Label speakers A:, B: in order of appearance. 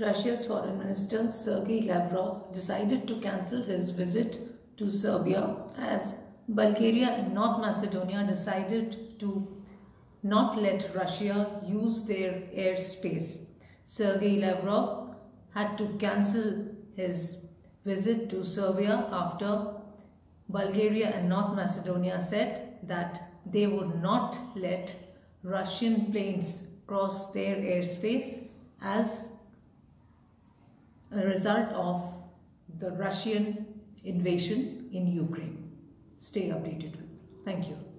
A: Russia's Foreign Minister Sergei Lavrov decided to cancel his visit to Serbia as Bulgaria and North Macedonia decided to not let Russia use their airspace. Sergei Lavrov had to cancel his visit to Serbia after Bulgaria and North Macedonia said that they would not let Russian planes cross their airspace as a result of the Russian invasion in Ukraine. Stay updated. Thank you.